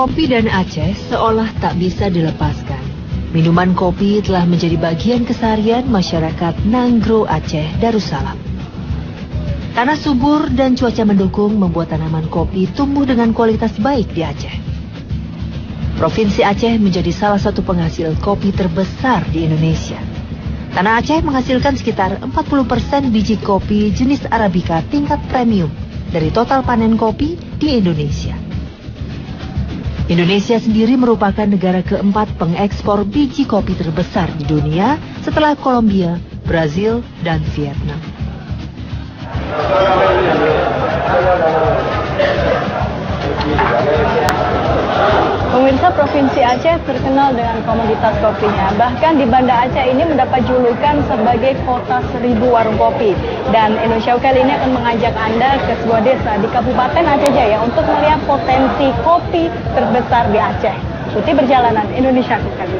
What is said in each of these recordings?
Kopi dan Aceh seolah tak bisa dilepaskan. Minuman kopi telah menjadi bagian keseharian masyarakat Nanggro Aceh Darussalam. Tanah subur dan cuaca mendukung membuat tanaman kopi tumbuh dengan kualitas baik di Aceh. Provinsi Aceh menjadi salah satu penghasil kopi terbesar di Indonesia. Tanah Aceh menghasilkan sekitar 40% biji kopi jenis Arabica tingkat premium dari total panen kopi di Indonesia. Indonesia sendiri merupakan negara keempat pengekspor biji kopi terbesar di dunia setelah Kolombia, Brazil, dan Vietnam. Pemirsa Provinsi Aceh terkenal dengan komoditas kopinya. Bahkan di Banda Aceh ini mendapat julukan sebagai kota seribu warung kopi. Dan Indonesia kali ini akan mengajak Anda ke sebuah desa di Kabupaten Aceh Jaya untuk melihat potensi kopi terbesar di Aceh. Ikuti perjalanan Indonesia kali.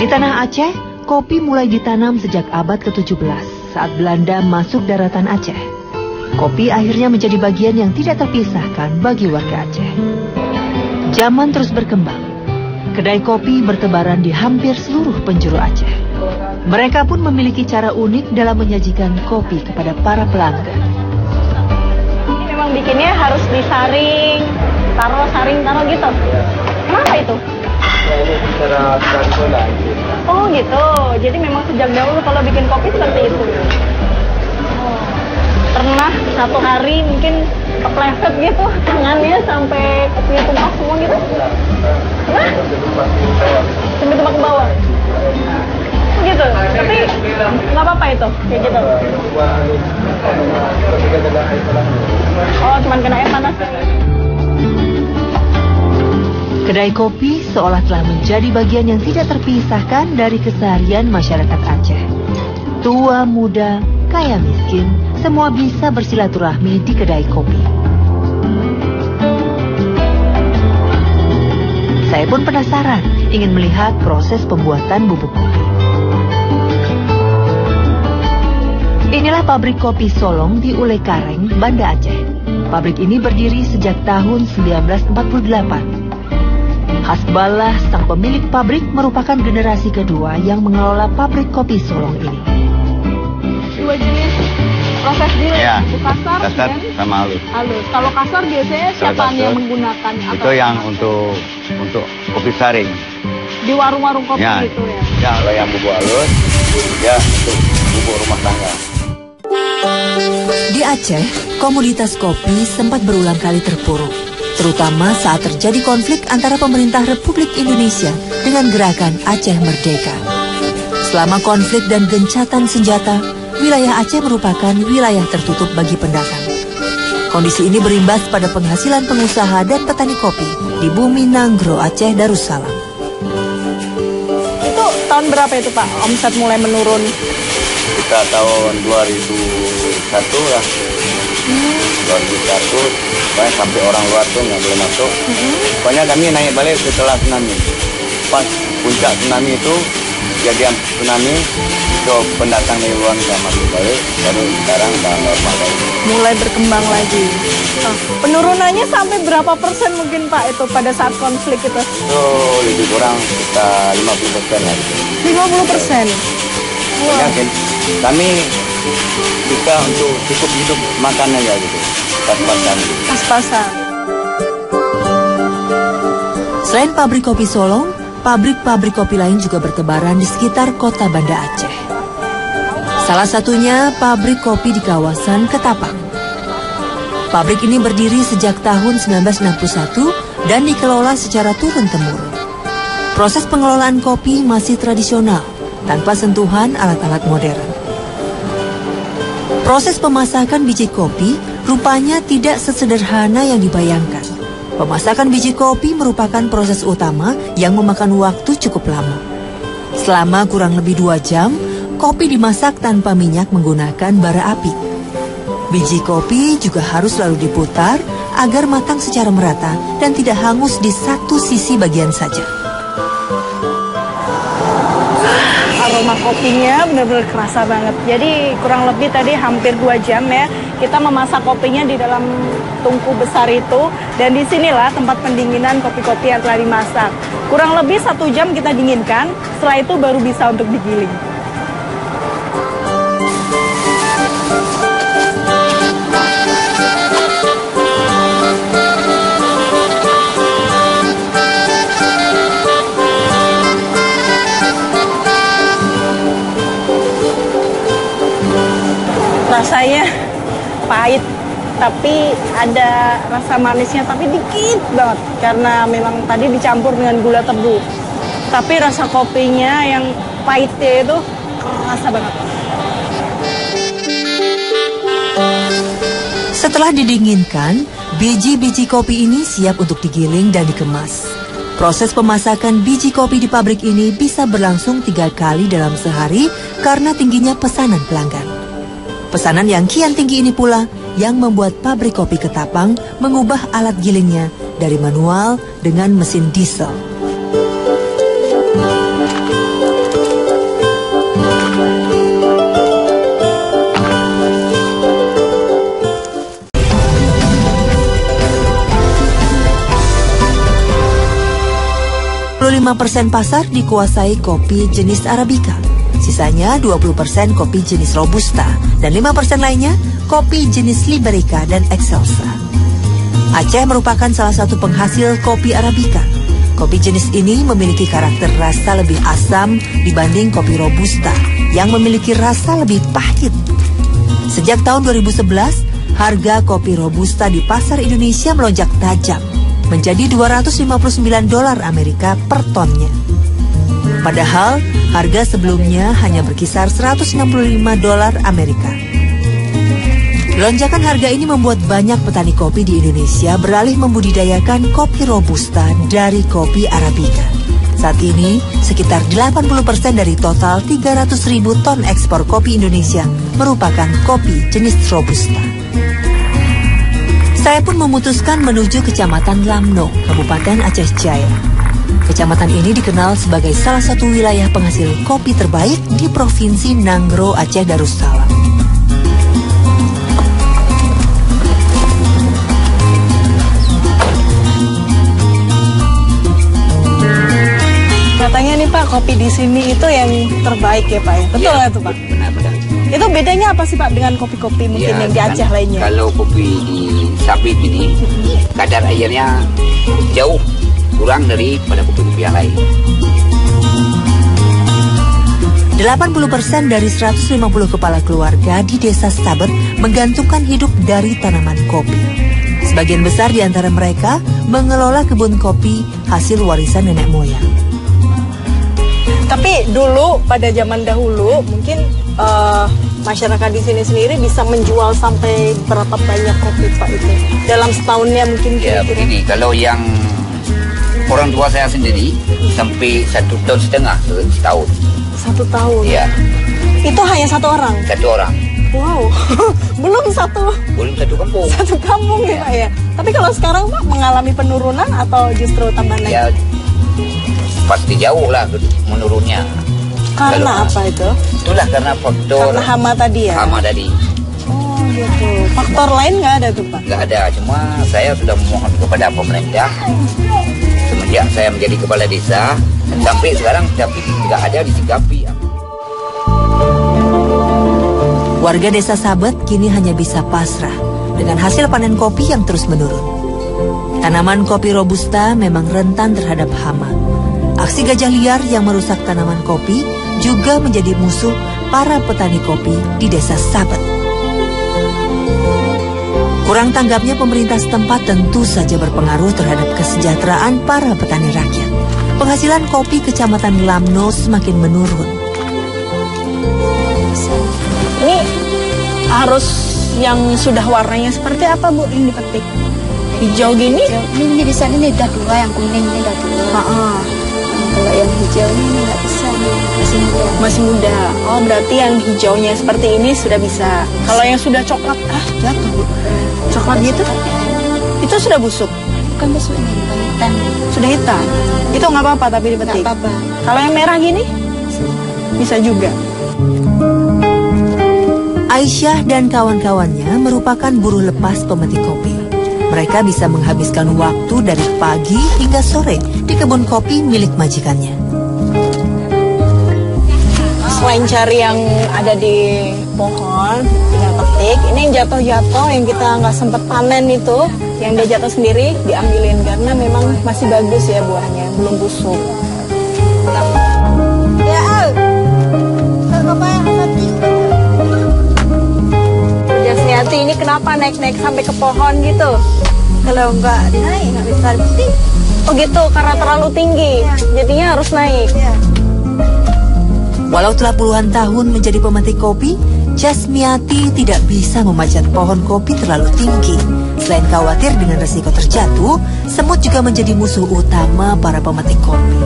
Di tanah Aceh, kopi mulai ditanam sejak abad ke-17 saat Belanda masuk daratan Aceh. Kopi akhirnya menjadi bagian yang tidak terpisahkan bagi warga Aceh. Zaman terus berkembang. Kedai kopi bertebaran di hampir seluruh penjuru Aceh. Mereka pun memiliki cara unik dalam menyajikan kopi kepada para pelanggan. Ini memang bikinnya harus disaring, taruh saring taruh gitu. Kenapa itu? Secara tradisional. Oh gitu. Jadi memang sejak dahulu kalau bikin kopi seperti itu. Oh. Pernah satu hari mungkin kepleset gitu tangannya sampai kopinya tumpah semua gitu? Hah? Sampai tumpah ke bawah. Oh, gitu. Tapi nggak apa-apa itu kayak gitu. Oh, cuman kena air panas. Kedai kopi seolah telah menjadi bagian yang tidak terpisahkan dari keseharian masyarakat Aceh. Tua, muda, kaya miskin, semua bisa bersilaturahmi di kedai kopi. Saya pun penasaran ingin melihat proses pembuatan bubuk kopi. Inilah pabrik kopi Solong di Ule Kareng, Banda Aceh. Pabrik ini berdiri sejak tahun 1948. Hasbalah, sang pemilik pabrik merupakan generasi kedua yang mengelola pabrik kopi Solong ini. Dua jenis proses di Ya, itu kasar, kasar dan sama halus. halus. Kalau kasar biasanya siapa yang menggunakan? Itu atau yang kasar? untuk untuk kopi saring. di warung-warung kopi Ya, gitu ya. ya kalau yang bubuk halus, ya untuk bubuk rumah tangga. Di Aceh, komoditas kopi sempat berulang kali terpuruk, terutama saat terjadi konflik antara pemerintah Republik Indonesia dengan gerakan Aceh Merdeka. Selama konflik dan gencatan senjata, wilayah Aceh merupakan wilayah tertutup bagi pendatang. Kondisi ini berimbas pada penghasilan pengusaha dan petani kopi di bumi Nanggro Aceh Darussalam. Itu tahun berapa itu Pak omset mulai menurun? Kita tahun 2001 lah. 2001, pokoknya sampai orang luar tuh nggak boleh masuk. Pokoknya kami naik balik setelah tsunami. Pas puncak tsunami itu, kejadian tsunami, itu pendatang dari luar nggak masuk balik, baru sekarang udah normal lagi. Mulai berkembang lagi. Ah, penurunannya sampai berapa persen mungkin Pak itu pada saat konflik itu? Itu lebih kurang kita 50 persen lah. 50 persen. Kan kami bisa untuk cukup hidup makan aja gitu. Pas-pasan. Pas-pasan. Selain pabrik kopi Solong, pabrik-pabrik kopi lain juga bertebaran di sekitar kota Banda Aceh. Salah satunya pabrik kopi di kawasan Ketapang. Pabrik ini berdiri sejak tahun 1961 dan dikelola secara turun-temurun. Proses pengelolaan kopi masih tradisional, tanpa sentuhan alat-alat modern. Proses pemasakan biji kopi rupanya tidak sesederhana yang dibayangkan. Pemasakan biji kopi merupakan proses utama yang memakan waktu cukup lama. Selama kurang lebih dua jam, kopi dimasak tanpa minyak menggunakan bara api. Biji kopi juga harus selalu diputar agar matang secara merata dan tidak hangus di satu sisi bagian saja. Aroma kopinya benar-benar kerasa banget. Jadi kurang lebih tadi hampir dua jam ya kita memasak kopinya di dalam tungku besar itu dan di sinilah tempat pendinginan kopi-kopi yang telah dimasak. Kurang lebih satu jam kita dinginkan, setelah itu baru bisa untuk digiling. Rasanya pahit tapi ada rasa manisnya tapi dikit banget karena memang tadi dicampur dengan gula tebu tapi rasa kopinya yang pahitnya itu kerasa banget Setelah didinginkan, biji-biji kopi ini siap untuk digiling dan dikemas. Proses pemasakan biji kopi di pabrik ini bisa berlangsung tiga kali dalam sehari karena tingginya pesanan pelanggan. Pesanan yang kian tinggi ini pula yang membuat pabrik kopi Ketapang mengubah alat gilingnya dari manual dengan mesin diesel. persen pasar dikuasai kopi jenis Arabica. Sisanya 20% kopi jenis Robusta dan 5% lainnya kopi jenis Liberica dan Excelsa. Aceh merupakan salah satu penghasil kopi Arabica. Kopi jenis ini memiliki karakter rasa lebih asam dibanding kopi Robusta yang memiliki rasa lebih pahit. Sejak tahun 2011, harga kopi Robusta di pasar Indonesia melonjak tajam menjadi 259 dolar Amerika per tonnya. Padahal harga sebelumnya hanya berkisar 165 dolar Amerika. Lonjakan harga ini membuat banyak petani kopi di Indonesia beralih membudidayakan kopi robusta dari kopi arabica. Saat ini, sekitar 80% dari total 300 ribu ton ekspor kopi Indonesia merupakan kopi jenis robusta. Saya pun memutuskan menuju Kecamatan Lamno, Kabupaten Aceh Jaya. Kecamatan ini dikenal sebagai salah satu wilayah penghasil kopi terbaik di Provinsi Nanggro Aceh Darussalam. Katanya nih Pak, kopi di sini itu yang terbaik ya Pak ya? Betul nggak tuh Pak? Benar-benar. Itu bedanya apa sih Pak dengan kopi-kopi mungkin Ya, yang di kan Aceh lainnya? Kalau kopi di Sabit ini kadar airnya jauh kurang daripada kopi-kopi yang lain. 80% dari 150 kepala keluarga di desa Sabet menggantungkan hidup dari tanaman kopi. Sebagian besar di antara mereka mengelola kebun kopi hasil warisan nenek moyang. Tapi dulu pada zaman dahulu mungkin eh, masyarakat di sini sendiri bisa menjual sampai berapa banyak kopi Pak itu? Dalam setahunnya mungkin Ya kira-kira. begini, kalau yang orang tua saya sendiri sampai satu tahun setengah ke setahun. Satu tahun. Ya, Itu hanya satu orang. satu orang. Wow, belum satu Belum satu kampung. satu kampung ya Pak ya. Tapi kalau sekarang Pak mengalami penurunan atau justru tambah naik? Ya, pasti jauh lah menurunnya. Karena kalau- apa itu? Itulah karena faktor Karena hama tadi ya. hama tadi. Oh gitu. Faktor lain nggak ada tuh Pak? nggak ada cuma saya sudah memohon kepada pemerintah semenjak saya menjadi kepala desa sampai sekarang tapi nggak ada disikapi Warga desa Sabet kini hanya bisa pasrah dengan hasil panen kopi yang terus menurun. Tanaman kopi robusta memang rentan terhadap hama. Aksi gajah liar yang merusak tanaman kopi juga menjadi musuh para petani kopi di desa Sabet. Kurang tanggapnya pemerintah setempat tentu saja berpengaruh terhadap kesejahteraan para petani rakyat. Penghasilan kopi kecamatan Lamno semakin menurun. Ini harus yang sudah warnanya seperti apa Bu yang dipetik? Hijau gini? Ini, ini bisa ini udah dua yang kuning ini udah dua. Ah, Kalau yang hijau ini nggak bisa masih muda. masih muda. Oh berarti yang hijaunya seperti ini sudah bisa. Kalau yang sudah coklat, ah jatuh Bu. Coklat gitu? Itu sudah busuk, Bukan besok ini hitam. sudah hitam. Itu nggak apa-apa tapi dipetik. Nggak apa-apa. Kalau yang merah gini? bisa juga. Aisyah dan kawan-kawannya merupakan buruh lepas pemetik kopi. Mereka bisa menghabiskan waktu dari pagi hingga sore di kebun kopi milik majikannya. Selain cari yang ada di pohon, tinggal petik. Ini yang jatuh-jatuh, yang kita nggak sempet panen itu, yang dia jatuh sendiri, diambilin karena memang masih bagus ya buahnya, belum busuk. Ya, Al. Ini kenapa naik-naik sampai ke pohon gitu? Kalau nggak naik nggak bisa petik. Oh gitu, karena terlalu tinggi, jadinya harus naik. Walau telah puluhan tahun menjadi pemetik kopi, Jasmiati tidak bisa memanjat pohon kopi terlalu tinggi. Selain khawatir dengan resiko terjatuh, semut juga menjadi musuh utama para pemetik kopi.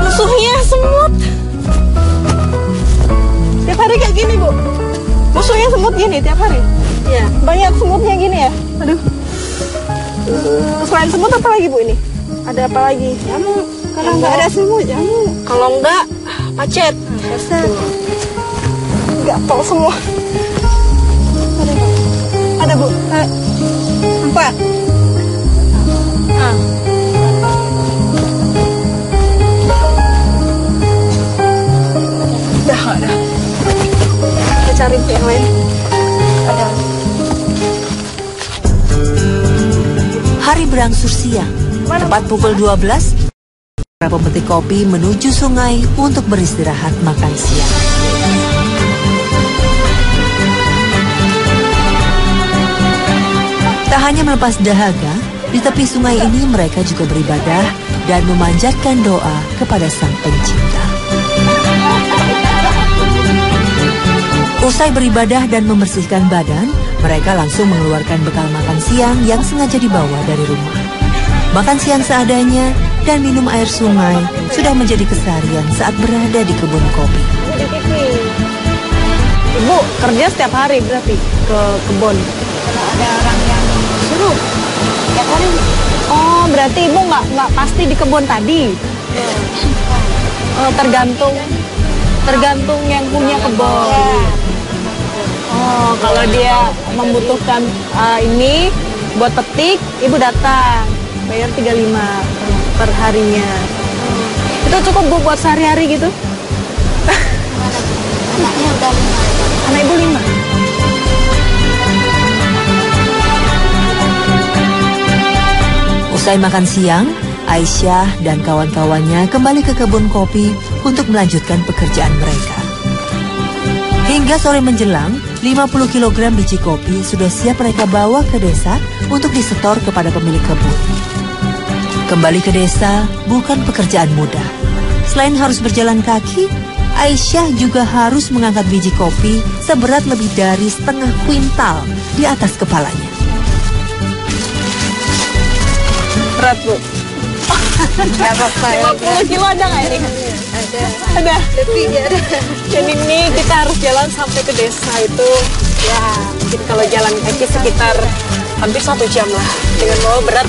Musuhnya semut. Tiap hari kayak gini, Bu. Musuhnya semut gini tiap hari. Iya. Banyak semutnya gini ya. Aduh. Selain semut apa lagi, Bu ini? Ada apa lagi? Nyamuk. Kalau nggak ada semut, nyamuk. Kalau nggak, pacet. Pacet. Gatal semua. Ada, Bu. Ada, Bu. Eh, Empat. Ah. Udah, udah. Kita cari yang lain. Ada. Hari berangsur siang. Tepat pukul 12, para pemetik kopi menuju sungai untuk beristirahat makan siang. Tak hanya melepas dahaga, di tepi sungai ini mereka juga beribadah dan memanjatkan doa kepada Sang Pencipta. Usai beribadah dan membersihkan badan, mereka langsung mengeluarkan bekal makan siang yang sengaja dibawa dari rumah. Makan siang seadanya dan minum air sungai sudah menjadi keseharian saat berada di kebun kopi. Ibu kerja setiap hari berarti ke kebun. Ada orang yang suruh setiap hari. Oh, berarti ibu nggak nggak pasti di kebun tadi. Oh, tergantung tergantung yang punya kebun. Oh, kalau dia membutuhkan uh, ini buat petik, ibu datang bayar 35 per harinya. Itu cukup bu buat sehari-hari gitu? Anaknya udah lima. Anak ibu lima. Usai makan siang, Aisyah dan kawan-kawannya kembali ke kebun kopi untuk melanjutkan pekerjaan mereka. Hingga sore menjelang, 50 kg biji kopi sudah siap mereka bawa ke desa untuk disetor kepada pemilik kebun. Kembali ke desa bukan pekerjaan mudah. Selain harus berjalan kaki, Aisyah juga harus mengangkat biji kopi seberat lebih dari setengah kuintal di atas kepalanya. Berat bu. Gak apa-apa ya. 50 kilo ada nggak ini? Ada. Ada. Ya ada. Dan ini kita harus jalan sampai ke desa itu. Ya mungkin kalau jalan kaki sekitar hampir satu jam lah. Dengan bawa berat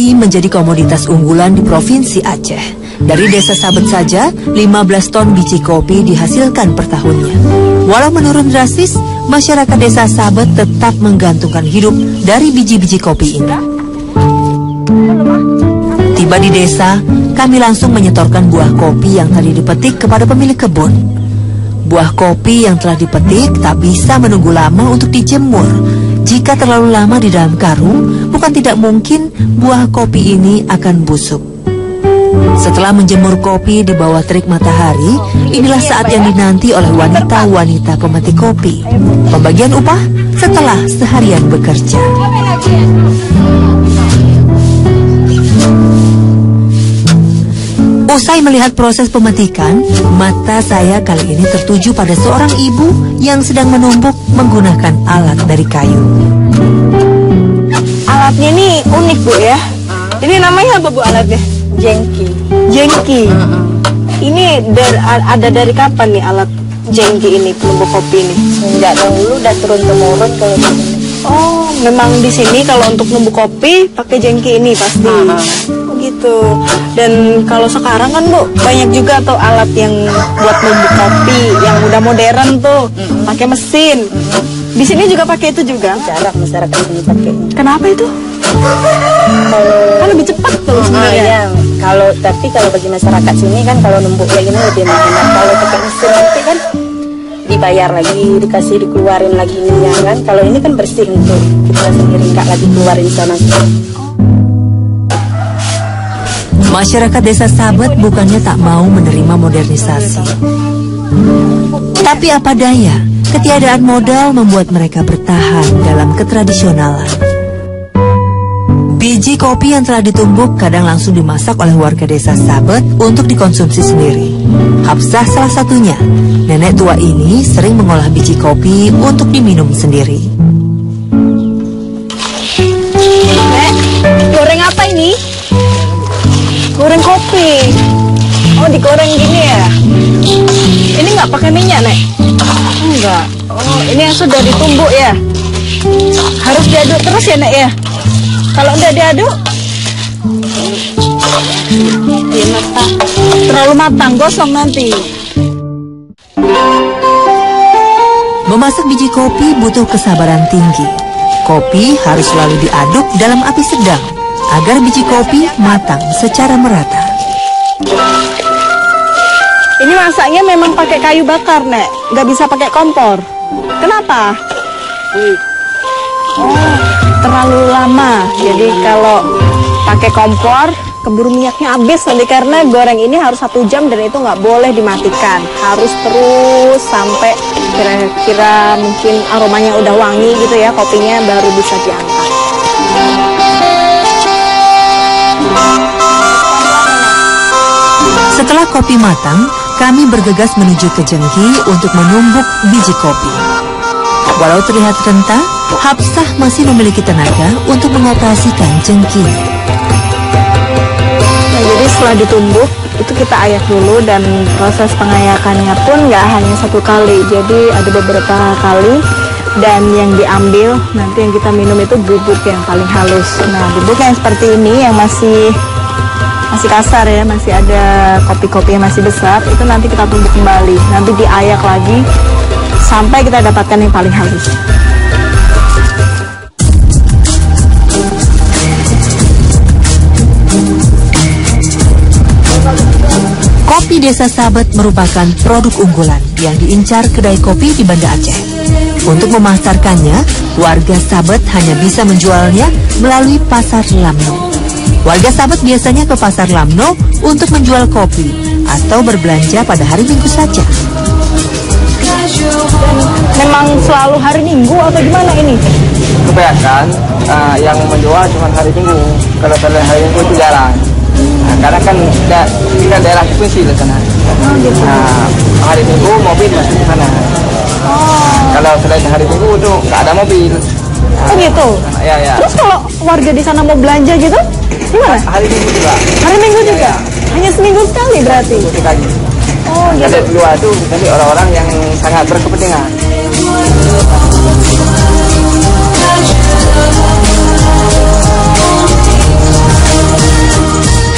Kopi menjadi komoditas unggulan di Provinsi Aceh. Dari desa Sabet saja, 15 ton biji kopi dihasilkan per tahunnya. Walau menurun drastis, masyarakat desa Sabet tetap menggantungkan hidup dari biji-biji kopi ini. Tiba di desa, kami langsung menyetorkan buah kopi yang tadi dipetik kepada pemilik kebun. Buah kopi yang telah dipetik tak bisa menunggu lama untuk dijemur. Jika terlalu lama di dalam karung, bukan tidak mungkin buah kopi ini akan busuk. Setelah menjemur kopi di bawah terik matahari, inilah saat yang dinanti oleh wanita-wanita pemetik kopi. Pembagian upah setelah seharian bekerja. Usai melihat proses pemetikan, mata saya kali ini tertuju pada seorang ibu yang sedang menumbuk menggunakan alat dari kayu. Alatnya ini unik bu ya. Ini namanya apa bu alatnya? Jengki. Jengki. Ini dar- a- ada dari kapan nih alat jengki ini penumbuk kopi ini? Sejak dahulu udah turun temurun kalau. Oh, memang di sini kalau untuk numbuk kopi pakai jengki ini pasti. Oh, gitu. Dan kalau sekarang kan Bu, banyak juga tuh alat yang buat numbuk kopi yang udah modern tuh, pakai mesin. Di sini juga pakai itu juga. Jarang masyarakat sini pakai. Kenapa itu? Kan lebih cepat tuh Ah, sebenarnya. iya. Kalau tapi kalau bagi masyarakat sini kan kalau numbuk kayak gini lebih enak. Kalau pakai mesin nanti kan dibayar lagi, dikasih dikeluarin lagi minyak kan. Kalau ini kan bersih untuk kita sendiri nggak lagi keluarin sana. Masyarakat desa Sabet bukannya tak mau menerima modernisasi. Tapi apa daya, ketiadaan modal membuat mereka bertahan dalam ketradisionalan. Biji kopi yang telah ditumbuk kadang langsung dimasak oleh warga desa Sabet untuk dikonsumsi sendiri. Hafsah salah satunya. Nenek tua ini sering mengolah biji kopi untuk diminum sendiri. Nek, goreng apa ini? Goreng kopi. Oh, digoreng gini ya? Ini nggak pakai minyak, Nek? Enggak. Oh, ini yang sudah ditumbuk ya? Harus diaduk terus ya, Nek ya? Kalau udah diaduk, Iya, matang. Terlalu matang, gosong nanti. Memasak biji kopi butuh kesabaran tinggi. Kopi harus selalu diaduk dalam api sedang agar biji kopi matang secara merata. Ini masaknya memang pakai kayu bakar, Nek. Nggak bisa pakai kompor. Kenapa? Oh, terlalu lama. Jadi kalau pakai kompor, keburu minyaknya habis nanti karena goreng ini harus satu jam dan itu nggak boleh dimatikan. Harus terus sampai kira-kira mungkin aromanya udah wangi gitu ya, kopinya baru bisa diangkat. Setelah kopi matang, kami bergegas menuju ke jengki untuk menumbuk biji kopi. Walau terlihat rentah, Hapsah masih memiliki tenaga untuk mengoperasikan jengki. Nah, jadi setelah ditumbuk itu kita ayak dulu dan proses pengayakannya pun nggak hanya satu kali, jadi ada beberapa kali dan yang diambil nanti yang kita minum itu bubuk yang paling halus. Nah, bubuk yang seperti ini yang masih masih kasar ya, masih ada kopi-kopi yang masih besar, itu nanti kita tumbuk kembali, nanti diayak lagi sampai kita dapatkan yang paling halus. Kopi Desa Sabet merupakan produk unggulan yang diincar kedai kopi di Banda Aceh. Untuk memasarkannya, warga Sabet hanya bisa menjualnya melalui pasar Lamno. Warga Sabet biasanya ke pasar Lamno untuk menjual kopi atau berbelanja pada hari Minggu saja. Memang selalu hari Minggu atau gimana ini? Kebanyakan ah, yang menjual cuma hari Minggu. Kalau selain hari Minggu itu jarang. Nah, karena kan da, kita daerah provinsi di sana. Nah, hari Minggu mobil masuk ke sana. Kalau selain hari Minggu itu nggak ada mobil. Oh gitu. Nah, ya ya. Terus kalau warga di sana mau belanja gitu, gimana? Hari Minggu juga. Hari Minggu juga? Hanya seminggu sekali berarti? Itu sekali. Oh Ada gitu. di luar itu jadi orang-orang yang sangat berkepentingan.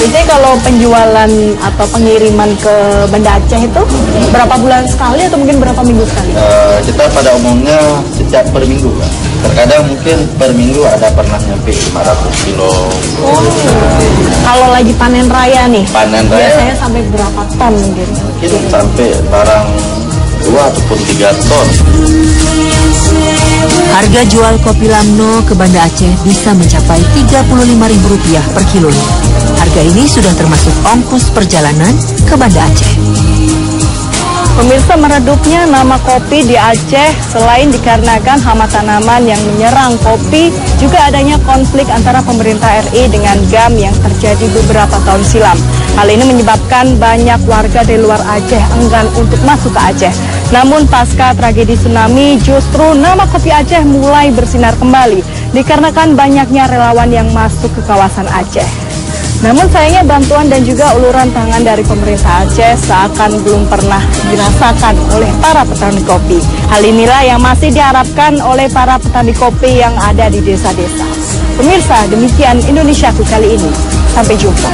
Jadi kalau penjualan atau pengiriman ke Banda Aceh itu berapa bulan sekali atau mungkin berapa minggu sekali? Eh, kita pada umumnya setiap per minggu kan. Terkadang mungkin per minggu ada pernah nyampe 500 kilo. Kalau lagi panen raya nih, Panen raya. biasanya sampai berapa ton gitu? Mungkin sampai barang dua ataupun tiga ton. Harga jual kopi Lamno ke Banda Aceh bisa mencapai Rp35.000 per kilonya. Harga ini sudah termasuk ongkos perjalanan ke Banda Aceh. Pemirsa meredupnya nama kopi di Aceh selain dikarenakan hama tanaman yang menyerang kopi, juga adanya konflik antara pemerintah RI dengan GAM yang terjadi beberapa tahun silam. Hal ini menyebabkan banyak warga dari luar Aceh enggan untuk masuk ke Aceh. Namun pasca tragedi tsunami justru nama kopi Aceh mulai bersinar kembali dikarenakan banyaknya relawan yang masuk ke kawasan Aceh. Namun sayangnya bantuan dan juga uluran tangan dari pemerintah Aceh seakan belum pernah dirasakan oleh para petani kopi. Hal inilah yang masih diharapkan oleh para petani kopi yang ada di desa-desa. Pemirsa, demikian Indonesiaku kali ini. Sampai jumpa.